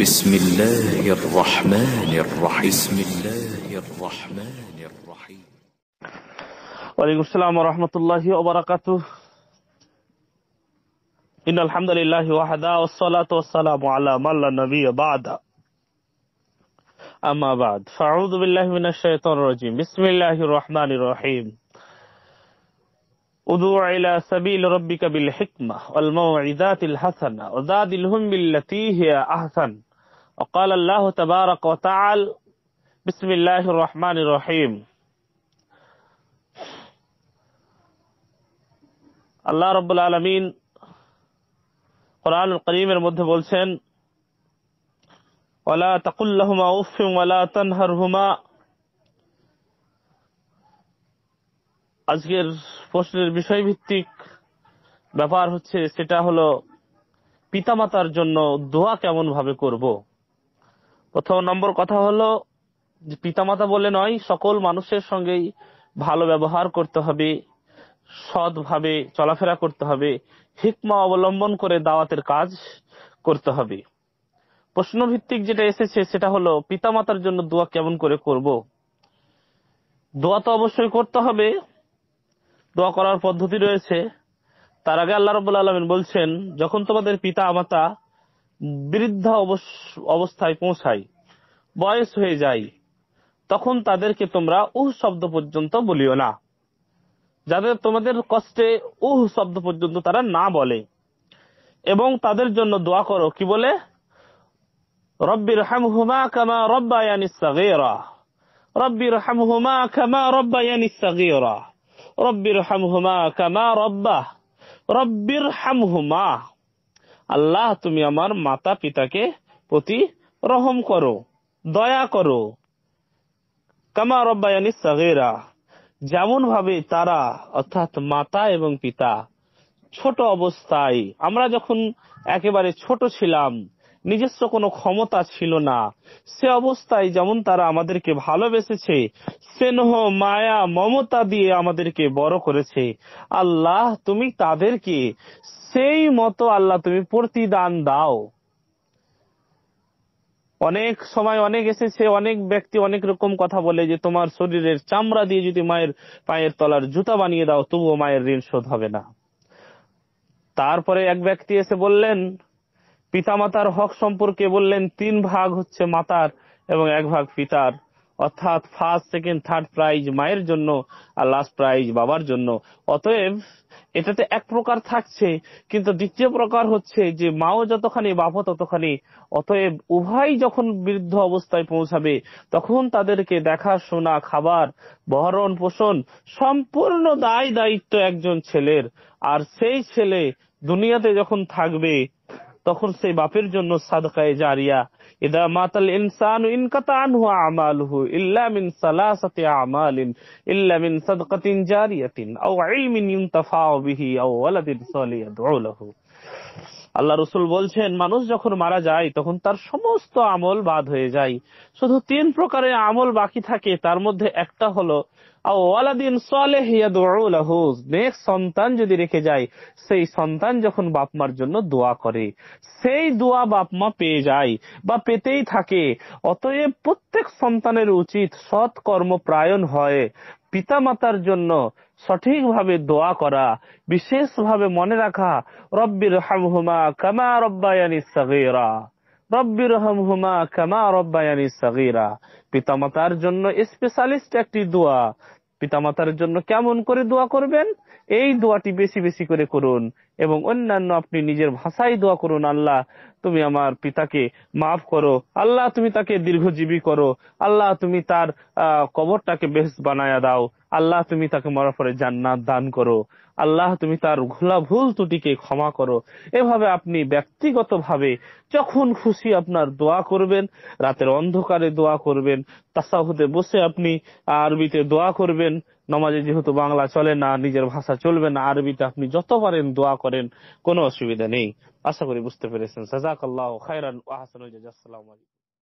بسم الله الرحمن الرحيم. بسم الله الرحمن الرحيم. وعليكم السلام ورحمة الله وبركاته. إن الحمد لله وحده والصلاة والسلام على من لا نبي بعد. أما بعد فأعوذ بالله من الشيطان الرجيم. بسم الله الرحمن الرحيم. ادعو إلى سبيل ربك بالحكمة والموعظات الحسنة وزادلهم بالتي هي أحسن. وقال الله تبارك وتعالى بسم الله الرحمن الرحيم আল্লাহ রব্বুল আলমিন কোরআন করিমের মধ্যে বলছেন ওয়ালা তাকুল্লাহুমা উফিম ওয়ালা তানহারহুমা আজকের প্রশ্নের বিষয়ভিত্তিক ব্যাপার হচ্ছে সেটা হলো পিতামাতার জন্য দোয়া কেমন ভাবে করব প্রথম নম্বর কথা হলো, পিতামাতা বলে নয়, সকল মানুষের সঙ্গেই ভালো ব্যবহার করতে হবে, সৎভাবে চলাফেরা করতে হবে, হিকমা অবলম্বন করে দাওয়াতের কাজ করতে হবে। প্রশ্নভিত্তিক যেটা এসেছে সেটা হলো, পিতামাতার জন্য দোয়া কেমন করে করব? দোয়া তো অবশ্যই করতে হবে, দোয়া করার পদ্ধতি রয়েছে। তার আগে আল্লাহ রব আলমিন বলছেন, যখন তোমাদের পিতা মাতা বৃদ্ধা অবস্থায় পৌঁছায়। বয়স হয়ে যায়। তখন তাদেরকে তোমরা উহ শব্দ পর্যন্ত বলিও না। যাদের তোমাদের কষ্টে উহ শব্দ পর্যন্ত তারা না বলে। এবং তাদের জন্য দোয়া করো। কি বলে? রব্বির হামহুমা কামা রব্বায়ানি সাগীরা। রব্বির হামহুমা কামা রব্বায়ানি সাগীরা। রব্বির হামহুমা কামা রব্বা। রব্বির হামহুমা আল্লাহ, তুমি আমার মাতা পিতাকে প্রতি রহম করো, দয়া করো। কামা রব্বায়ানি সাগেরা যেমন ভাবে তারা, অর্থাৎ মাতা এবং পিতা, ছোট অবস্থায়, আমরা যখন একেবারে ছোট ছিলাম নিজস্ব কোনো ক্ষমতা ছিল না। সে অবস্থায় যেমন তারা আমাদেরকে ভালোবেসেছে, স্নেহ, মায়া, মমতা দিয়ে আমাদেরকে বড় করেছে। আল্লাহ, তুমি তাদেরকে সেই মতো আল্লাহ তুমি প্রতিদান দাও। অনেক সময় অনেক এসেছে, অনেক ব্যক্তি অনেক রকম কথা বলে যে, তোমার শরীরের চামড়া দিয়ে যদি মায়ের পায়ের তলার জুতা বানিয়ে দাও, তবুও মায়ের ঋণ শোধ হবে না। তারপরে এক ব্যক্তি এসে বললেন পিতামাতার হক সম্পর্কে বললেন, তিন ভাগ হচ্ছে মাতার এবং এক ভাগ পিতার। অর্থাৎ ফার্স্ট সেকেন্ড থার্ড প্রাইজ মায়ের জন্য আর লাস্ট প্রাইজ বাবার জন্য। অতএব এটাতে এক প্রকার থাকছে, কিন্তু দ্বিতীয় প্রকার হচ্ছে যে মাও যতখানি, বাপও ততখানি। অতএব উভয় যখন বৃদ্ধ অবস্থায় পৌঁছাবে, তখন তাদেরকে দেখাশোনা খাবার, বহরণ, পোষণ সম্পূর্ণ দায় দায়িত্ব একজন ছেলের। আর সেই ছেলে দুনিয়াতে যখন থাকবে তখন সেই বাপের জন্য সাদকায়ে জারিয়া, ইদা মাতাল ইনসানু ইনকাতা আনহু আমালুহু ইল্লা মিন সালাসাতি আমালিন, ইল্লা মিন জারিয়াতিন, আও ইলমিন ইউনতাফাউ বিহি, আও ওয়ালাদিন ইয়াদউ লাহু। আল্লাহ রসুল বলছেন, মানুষ যখন মারা যায়, তখন তার সমস্ত আমল বাদ হয়ে যায়। শুধু তিন প্রকারের আমল বাকি থাকে, তার মধ্যে একটা হলো সন্তান যদি রেখে যায়, সেই সন্তান যখন বাপমার জন্য দোয়া করে, সেই দোয়া বাপমা পেয়ে যায় বা পেতেই থাকে। অতএব প্রত্যেক সন্তানের উচিত সৎ কর্মপ্রায়ণ হয়, পিতামাতার জন্য সঠিকভাবে দোয়া করা, বিশেষভাবে মনে রাখা রব্বির হামহুমা কামা রব্বায়ানি সাগীরা রব্বির হামহুমা কামা রব্বায়ানি সাগীরা। পিতামাতার জন্য স্পেশালিস্ট একটি দোয়া। পিতামাতার জন্য কেমন করে দোয়া করবেন? এই দোয়াটি বেশি বেশি করে করুন এবং অন্যান্য আপনি নিজের ভাষায় দোয়া করুন, আল্লাহ, তুমি আমার পিতাকে মাফ করো। আল্লাহ, তুমি তাকে দীর্ঘজীবী করো। আল্লাহ, তুমি তার কবরটাকে বেশ বানায়া দাও। আল্লাহ, তুমি তাকে মরার পরে জান্নাত দান করো। আল্লাহ, তুমি তার ঘোলা ভুল ত্রুটিকে ক্ষমা করো। এভাবে আপনি ব্যক্তিগতভাবে যখন খুশি আপনার দোয়া করবেন, রাতের অন্ধকারে দোয়া করবেন, তাসাহুদে বসে আপনি আরবিতে দোয়া করবেন, নমাজে যেহেতু বাংলা চলে না, নিজের ভাষা চলবে না, আরবিতে আপনি যত পারেন দোয়া করেন, কোনো অসুবিধা নেই। আশা করি বুঝতে পেরেছেন। সাজাক আল্লাহ খায়রান আসসালাম